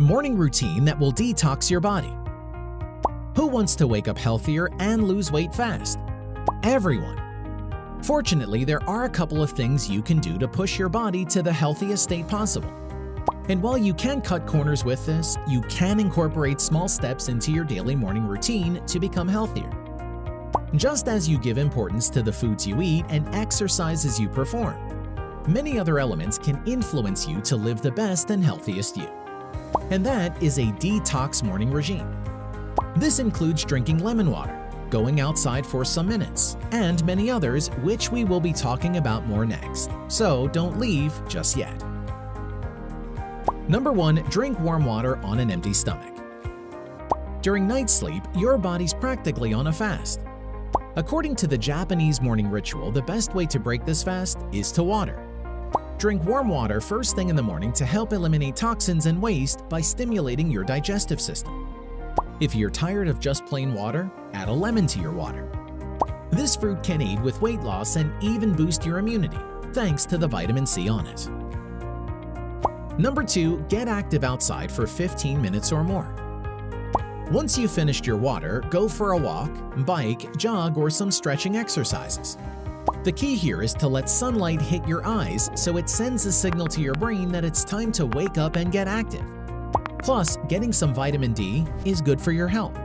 Morning routine that will detox your body. Who wants to wake up healthier and lose weight fast? Everyone. Fortunately, there are a couple of things you can do to push your body to the healthiest state possible. And while you can cut corners with this, you can incorporate small steps into your daily morning routine to become healthier. Just as you give importance to the foods you eat and exercises you perform, many other elements can influence you to live the best and healthiest you. And that is a detox morning regime. This includes drinking lemon water, going outside for some minutes, and many others which we will be talking about more next, so don't leave just yet. Number 1. Drink warm water on an empty stomach. During night sleep, your body's practically on a fast. According to the Japanese morning ritual, the best way to break this fast is to water. Drink warm water first thing in the morning to help eliminate toxins and waste by stimulating your digestive system. If you're tired of just plain water, add a lemon to your water. This fruit can aid with weight loss and even boost your immunity, thanks to the vitamin C on it. Number 2. Get active outside for 15 minutes or more. Once you've finished your water, go for a walk, bike, jog, or some stretching exercises. The key here is to let sunlight hit your eyes so it sends a signal to your brain that it's time to wake up and get active. Plus, getting some vitamin D is good for your health.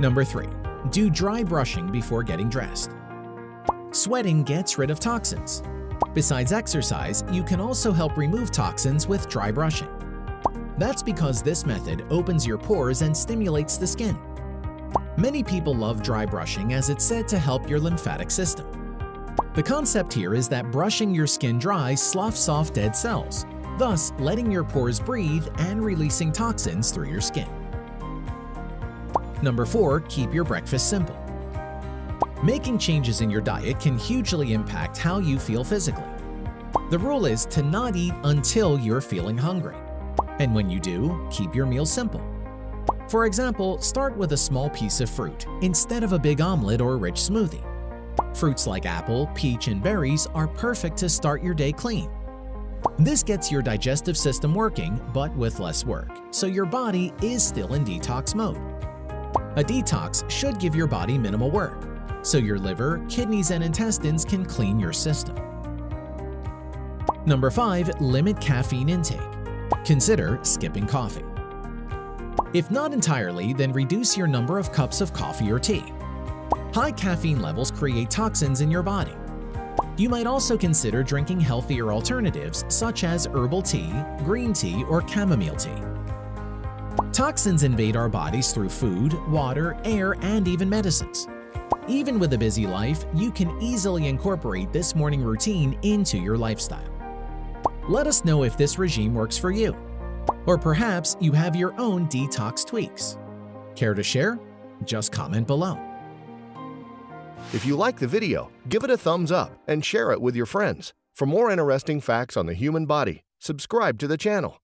Number 3. Do dry brushing before getting dressed. Sweating gets rid of toxins. Besides exercise, you can also help remove toxins with dry brushing. That's because this method opens your pores and stimulates the skin. Many people love dry brushing as it's said to help your lymphatic system. The concept here is that brushing your skin dry sloughs off dead cells, thus letting your pores breathe and releasing toxins through your skin. Number 4. Keep your breakfast simple. Making changes in your diet can hugely impact how you feel physically. The rule is to not eat until you're feeling hungry. And when you do, keep your meal simple. For example, start with a small piece of fruit instead of a big omelet or rich smoothie. Fruits like apple, peach, and berries are perfect to start your day clean. This gets your digestive system working, but with less work, so your body is still in detox mode. A detox should give your body minimal work, so your liver, kidneys, and intestines can clean your system. Number 5. Limit caffeine intake. Consider skipping coffee. If not entirely, then reduce your number of cups of coffee or tea. High caffeine levels create toxins in your body, you might also consider drinking healthier alternatives such as herbal tea, green tea, or chamomile tea. Toxins invade our bodies through food, water, air, and even medicines. Even with a busy life, you can easily incorporate this morning routine into your lifestyle. Let us know if this regime works for you. Or perhaps you have your own detox tweaks. Care to share? Just comment below. If you like the video, give it a thumbs up and share it with your friends. For more interesting facts on the human body, subscribe to the channel.